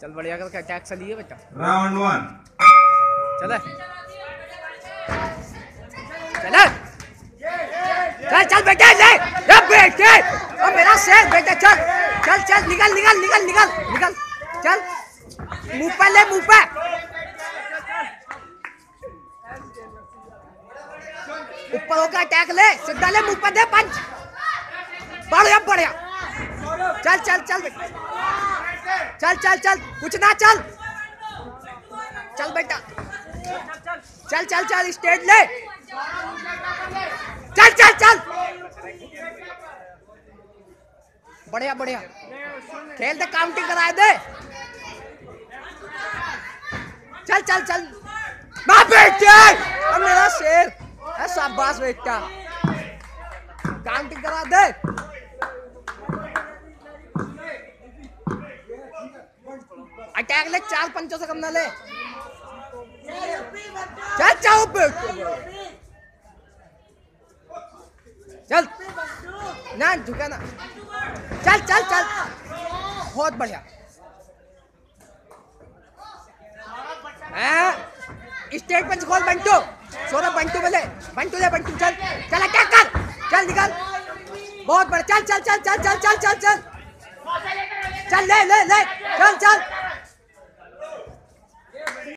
चल बढ़िया करके अटैक से लिए बेटा राउंड वन। चले। चले। चल चल बेटा ले। ए बेटे ओ मेरा शेर बेटा चल। चल चल निकल निकल निकल निकल निकल। चल। मुँह पे ले मुँह पे। ऊपर होकर अटैक ले सीधा ले मुँह पे दे पंच। बढ़िया बढ़िया। चल चल चल। बेटा चल चल चल, कुछ ना चल। चल बेटा। चल चल चल, स्टेज ले। चल चल चल। बढ़िया बढ़िया। खेल दे काउंटिंग कराए दे। चल चल चल। बेटे मेरा शेर। शाबाश बेटा। काउंटिंग करा दे। अटैक ले चार पंचों से कम ना ले। चल जाओ चल। ना झुका ना। चल चल चल। बहुत बढ़िया। हाँ, स्टेट पंच खोल बंटू। सोना बंटू बोले। बंटू ले बंटू चल। चल अटैक कर? चल निकल। बहुत बढ़िया। चल चल चल चल चल चल चल चल। चल ले ले ले। चल चल।